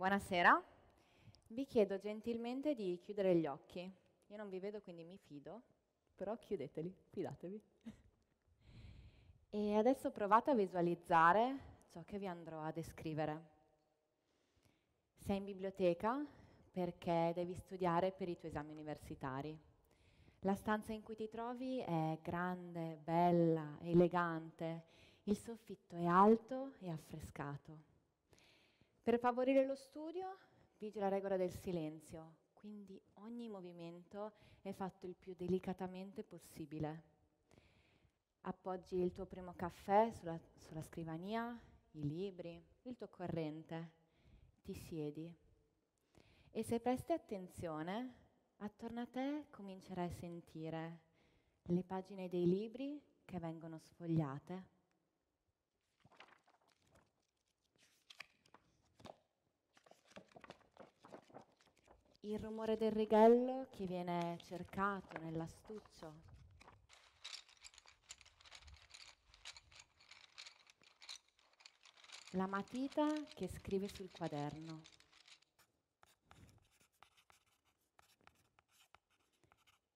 Buonasera, vi chiedo gentilmente di chiudere gli occhi. Io non vi vedo quindi mi fido, però chiudeteli, fidatevi. E adesso provate a visualizzare ciò che vi andrò a descrivere. Sei in biblioteca perché devi studiare per i tuoi esami universitari. La stanza in cui ti trovi è grande, bella, elegante, il soffitto è alto e affrescato. Per favorire lo studio vige la regola del silenzio, quindi ogni movimento è fatto il più delicatamente possibile. Appoggi il tuo primo caffè sulla, sulla scrivania, i libri, il tuo corrente, ti siedi. E se presti attenzione, attorno a te comincerai a sentire le pagine dei libri che vengono sfogliate il rumore del righello che viene cercato nell'astuccio. La matita che scrive sul quaderno.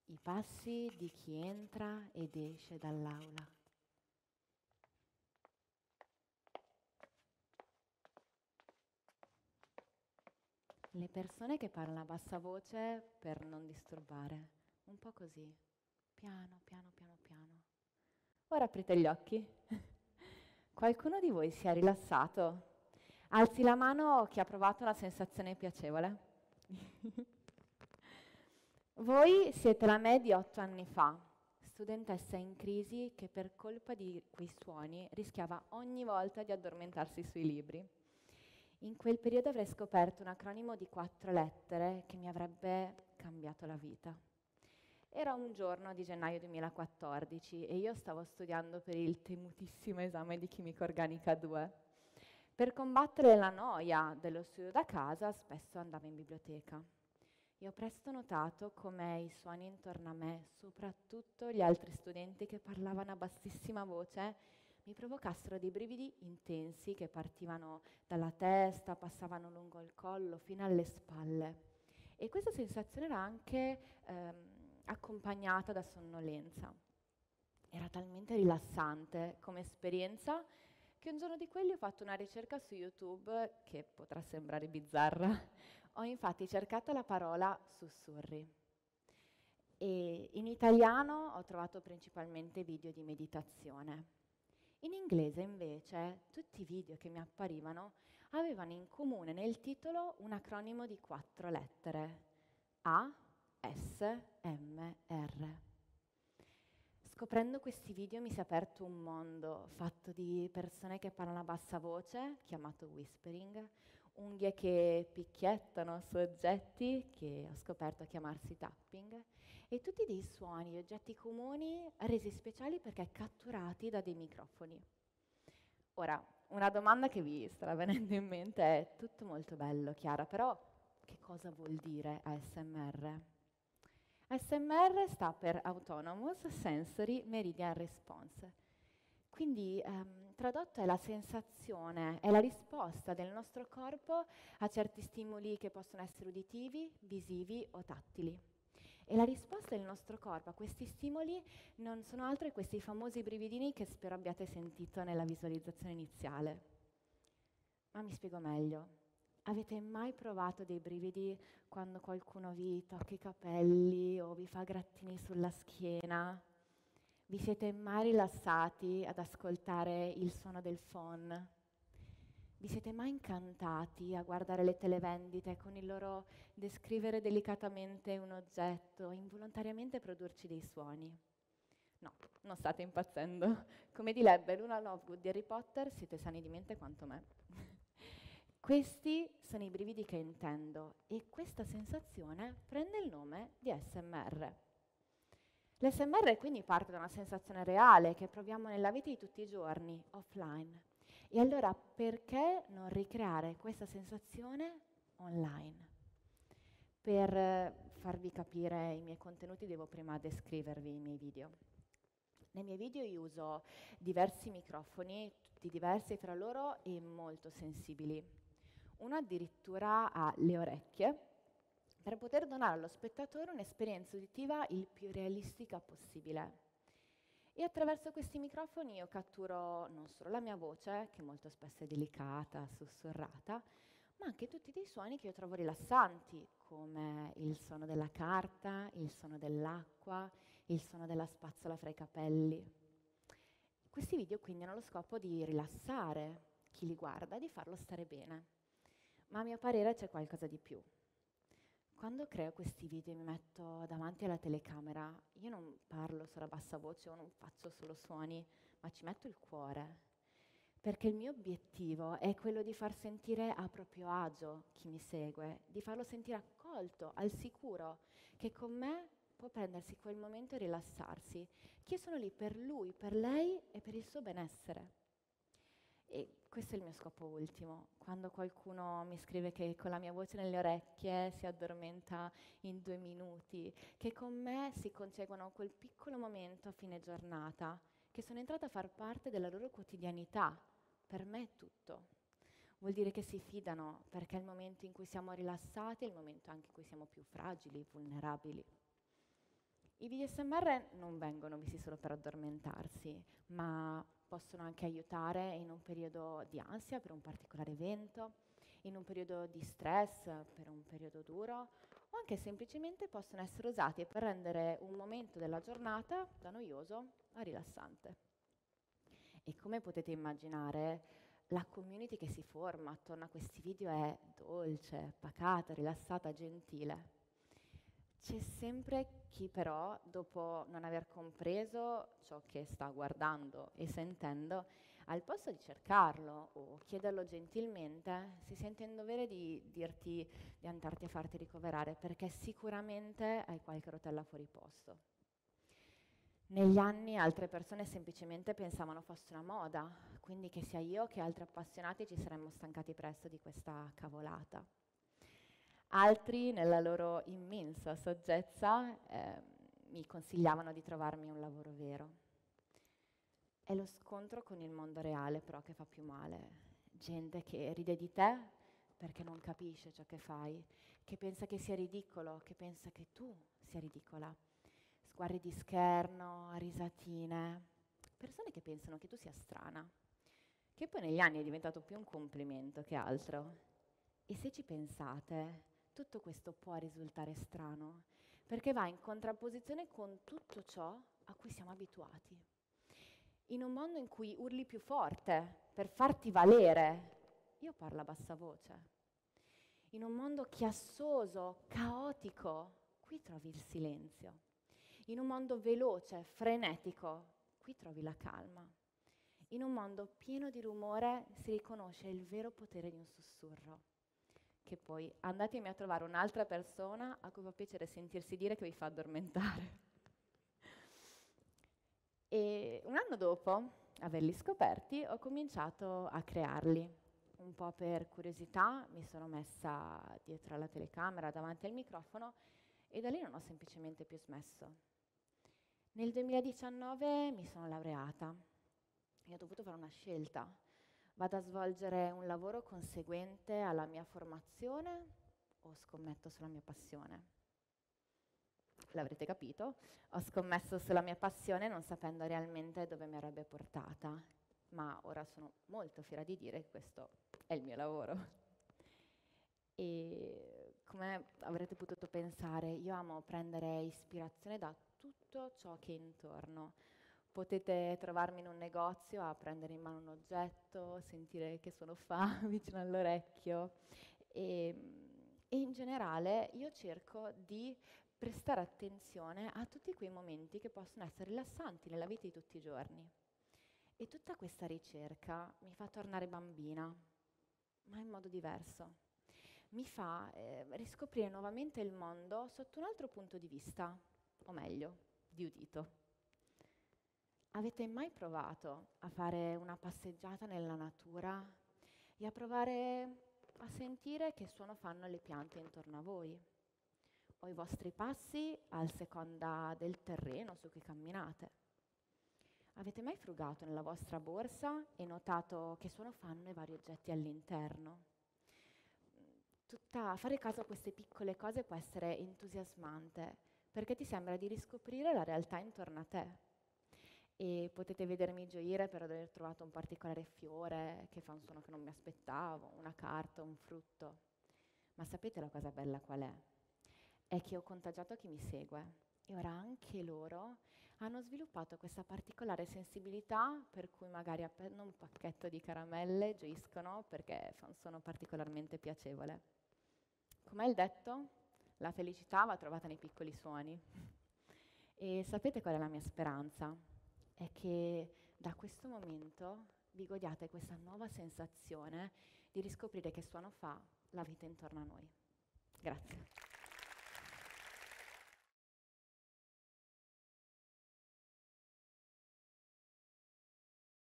I passi di chi entra ed esce dall'aula. Le persone che parlano a bassa voce per non disturbare, un po' così, piano, piano, piano, piano. Ora aprite gli occhi. Qualcuno di voi si è rilassato? Alzi la mano chi ha provato una sensazione piacevole. voi siete la me di otto anni fa, studentessa in crisi che per colpa di quei suoni rischiava ogni volta di addormentarsi sui libri. In quel periodo avrei scoperto un acronimo di quattro lettere che mi avrebbe cambiato la vita. Era un giorno di gennaio 2014 e io stavo studiando per il temutissimo esame di chimica organica 2. Per combattere la noia dello studio da casa spesso andavo in biblioteca e ho presto notato come i suoni intorno a me, soprattutto gli altri studenti che parlavano a bassissima voce, mi provocassero dei brividi intensi che partivano dalla testa, passavano lungo il collo fino alle spalle. E questa sensazione era anche ehm, accompagnata da sonnolenza. Era talmente rilassante come esperienza che un giorno di quelli ho fatto una ricerca su YouTube che potrà sembrare bizzarra. Ho infatti cercato la parola sussurri. E in italiano ho trovato principalmente video di meditazione. In inglese invece tutti i video che mi apparivano avevano in comune nel titolo un acronimo di quattro lettere, A, S, M, R. Scoprendo questi video mi si è aperto un mondo fatto di persone che parlano a bassa voce, chiamato whispering, unghie che picchiettano su oggetti, che ho scoperto chiamarsi tapping, e tutti dei suoni, oggetti comuni resi speciali perché catturati da dei microfoni. Ora, una domanda che vi starà venendo in mente è tutto molto bello, Chiara, però che cosa vuol dire ASMR? ASMR sta per Autonomous Sensory Meridian Response. Quindi ehm, tradotto è la sensazione, è la risposta del nostro corpo a certi stimoli che possono essere uditivi, visivi o tattili. E la risposta del nostro corpo a questi stimoli non sono altro che questi famosi brividini che spero abbiate sentito nella visualizzazione iniziale. Ma mi spiego meglio. Avete mai provato dei brividi quando qualcuno vi tocca i capelli o vi fa grattini sulla schiena? Vi siete mai rilassati ad ascoltare il suono del phone? Vi siete mai incantati a guardare le televendite con il loro descrivere delicatamente un oggetto e involontariamente produrci dei suoni? No, non state impazzendo. Come direbbe Luna Lovegood di Harry Potter, siete sani di mente quanto me. Questi sono i brividi che intendo e questa sensazione prende il nome di SMR. L'SMR quindi parte da una sensazione reale che proviamo nella vita di tutti i giorni, offline e allora perché non ricreare questa sensazione online? Per eh, farvi capire i miei contenuti devo prima descrivervi i miei video. Nei miei video io uso diversi microfoni, tutti diversi fra loro e molto sensibili. Uno addirittura ha le orecchie per poter donare allo spettatore un'esperienza uditiva il più realistica possibile. E attraverso questi microfoni io catturo non solo la mia voce, che molto spesso è delicata, sussurrata, ma anche tutti dei suoni che io trovo rilassanti, come il suono della carta, il suono dell'acqua, il suono della spazzola fra i capelli. Questi video quindi hanno lo scopo di rilassare chi li guarda, di farlo stare bene. Ma a mio parere c'è qualcosa di più. Quando creo questi video e mi metto davanti alla telecamera, io non parlo solo a bassa voce o non faccio solo suoni, ma ci metto il cuore. Perché il mio obiettivo è quello di far sentire a proprio agio chi mi segue, di farlo sentire accolto, al sicuro, che con me può prendersi quel momento e rilassarsi, che sono lì per lui, per lei e per il suo benessere. E questo è il mio scopo ultimo. Quando qualcuno mi scrive che con la mia voce nelle orecchie si addormenta in due minuti, che con me si conseguono quel piccolo momento a fine giornata, che sono entrata a far parte della loro quotidianità, per me è tutto. Vuol dire che si fidano perché è il momento in cui siamo rilassati è il momento anche in cui siamo più fragili, vulnerabili. I video SMR non vengono visti solo per addormentarsi, ma possono anche aiutare in un periodo di ansia per un particolare evento, in un periodo di stress per un periodo duro o anche semplicemente possono essere usati per rendere un momento della giornata da noioso a rilassante. E come potete immaginare, la community che si forma attorno a questi video è dolce, pacata, rilassata, gentile. C'è sempre chi però, dopo non aver compreso ciò che sta guardando e sentendo, al posto di cercarlo o chiederlo gentilmente, si sente in dovere di dirti di andarti a farti ricoverare perché sicuramente hai qualche rotella fuori posto. Negli anni altre persone semplicemente pensavano fosse una moda, quindi che sia io che altri appassionati ci saremmo stancati presto di questa cavolata. Altri, nella loro immensa saggezza, eh, mi consigliavano di trovarmi un lavoro vero. È lo scontro con il mondo reale però che fa più male. Gente che ride di te perché non capisce ciò che fai, che pensa che sia ridicolo, che pensa che tu sia ridicola. Sguardi di scherno, risatine, persone che pensano che tu sia strana, che poi negli anni è diventato più un complimento che altro. E se ci pensate, tutto questo può risultare strano, perché va in contrapposizione con tutto ciò a cui siamo abituati. In un mondo in cui urli più forte per farti valere, io parlo a bassa voce. In un mondo chiassoso, caotico, qui trovi il silenzio. In un mondo veloce, frenetico, qui trovi la calma. In un mondo pieno di rumore si riconosce il vero potere di un sussurro che poi andatemi a trovare un'altra persona a cui fa piacere sentirsi dire che vi fa addormentare. E un anno dopo averli scoperti ho cominciato a crearli. Un po' per curiosità mi sono messa dietro alla telecamera, davanti al microfono e da lì non ho semplicemente più smesso. Nel 2019 mi sono laureata e ho dovuto fare una scelta Vado a svolgere un lavoro conseguente alla mia formazione o scommetto sulla mia passione? L'avrete capito? Ho scommesso sulla mia passione non sapendo realmente dove mi avrebbe portata, ma ora sono molto fiera di dire che questo è il mio lavoro. E come avrete potuto pensare, io amo prendere ispirazione da tutto ciò che è intorno Potete trovarmi in un negozio a prendere in mano un oggetto, sentire che suono fa vicino all'orecchio e, e in generale io cerco di prestare attenzione a tutti quei momenti che possono essere rilassanti nella vita di tutti i giorni. E tutta questa ricerca mi fa tornare bambina, ma in modo diverso. Mi fa eh, riscoprire nuovamente il mondo sotto un altro punto di vista, o meglio, di udito. Avete mai provato a fare una passeggiata nella natura e a provare a sentire che suono fanno le piante intorno a voi? O i vostri passi al seconda del terreno su cui camminate? Avete mai frugato nella vostra borsa e notato che suono fanno i vari oggetti all'interno? tutta, fare caso a queste piccole cose può essere entusiasmante, perché ti sembra di riscoprire la realtà intorno a te. E potete vedermi gioire per aver trovato un particolare fiore che fa un suono che non mi aspettavo, una carta, un frutto. Ma sapete la cosa bella qual è? È che ho contagiato chi mi segue e ora anche loro hanno sviluppato questa particolare sensibilità per cui magari appena un pacchetto di caramelle gioiscono perché fa un suono particolarmente piacevole. Com'è il detto? La felicità va trovata nei piccoli suoni. E sapete qual è la mia speranza? È che da questo momento vi godiate questa nuova sensazione di riscoprire che suono fa la vita intorno a noi. Grazie.